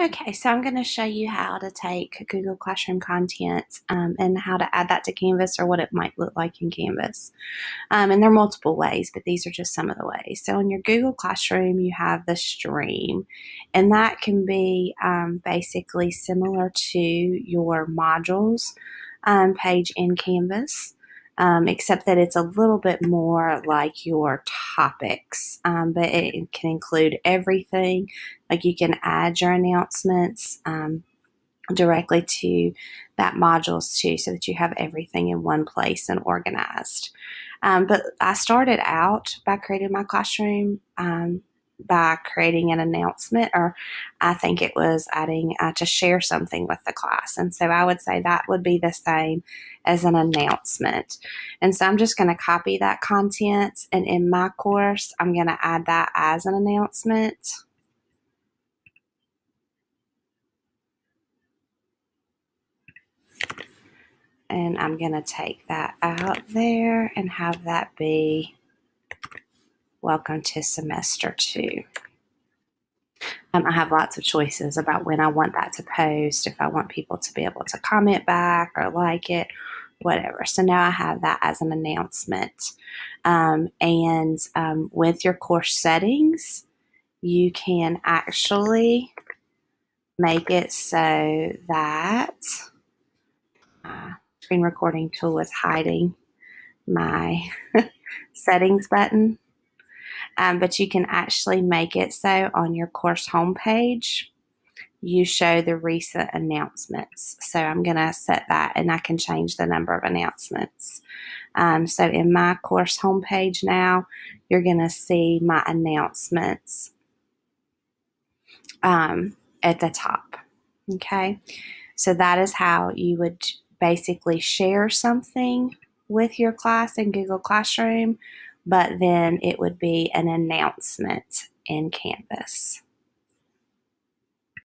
Okay, so I'm going to show you how to take Google Classroom content um, and how to add that to Canvas or what it might look like in Canvas. Um, and there are multiple ways, but these are just some of the ways. So in your Google Classroom, you have the stream, and that can be um, basically similar to your modules um, page in Canvas um, except that it's a little bit more like your topics. Um, but it can include everything. Like you can add your announcements um, directly to that modules too, so that you have everything in one place and organized. Um, but I started out by creating my classroom um, by creating an announcement, or I think it was adding uh, to share something with the class. And so I would say that would be the same as an announcement. And so I'm just going to copy that content, and in my course, I'm going to add that as an announcement. And I'm going to take that out there and have that be Welcome to semester two. Um, I have lots of choices about when I want that to post, if I want people to be able to comment back or like it, whatever. So now I have that as an announcement. Um, and um, with your course settings, you can actually make it so that uh, screen recording tool is hiding my settings button um, but you can actually make it so on your course homepage you show the recent announcements. So I'm going to set that and I can change the number of announcements. Um, so in my course homepage now, you're going to see my announcements um, at the top. Okay. So that is how you would basically share something with your class in Google Classroom but then it would be an announcement in Canvas.